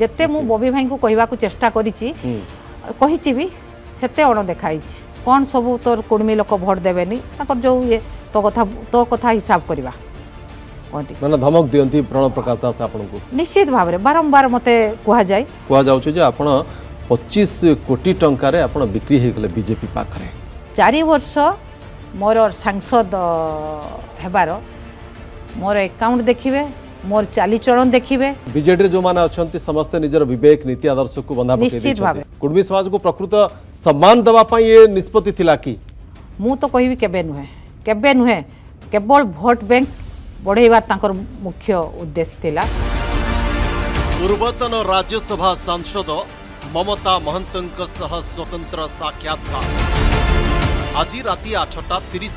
ଯେତେ ମୁଁ ବବି ଭାଇଙ୍କୁ କହିବାକୁ ଚେଷ୍ଟା କରିଛି କହିଛି ବି ସେତେ ଅଣଦେଖା ହେଇଛି କ'ଣ ସବୁ ତୋର କୁର୍ମୀ ଲୋକ ଭୋଟ ଦେବେନି ତାଙ୍କର ଯେଉଁ ଇଏ ତୋ କଥା ତୋ କଥା ହିସାବ କରିବା କୁହନ୍ତି ମାନେ ଧମକ ଦିଅନ୍ତି ପ୍ରଣବ ପ୍ରକାଶ ଦାସ ଆପଣଙ୍କୁ ନିଶ୍ଚିତ ଭାବରେ ବାରମ୍ବାର ମୋତେ କୁହାଯାଏ କୁହାଯାଉଛି ଯେ ଆପଣ ପଚିଶ କୋଟି ଟଙ୍କାରେ ଆପଣ ବିକ୍ରି ହେଇଗଲେ ବିଜେପି ପାଖରେ ଚାରି ବର୍ଷ ମୋର ସାଂସଦ ହେବାର ମୋର ଆକାଉଣ୍ଟ ଦେଖିବେ मोर चाली चलन देखिबे बीजेडी जो माने अछंती समस्त निजर विवेक नीति आदर्श को बंधा पके समाज को प्रकृत सम्मान दवा ये निष्पत्ति कि मु तो कहिबे केबे नहे केवल वोट बैंक बढेबार तांकर मुख्य उद्देश्य पूर्वतन राज्यसभा सांसद ममता महंत स्वतंत्र साक्षात्कार आज राति आठटा तीस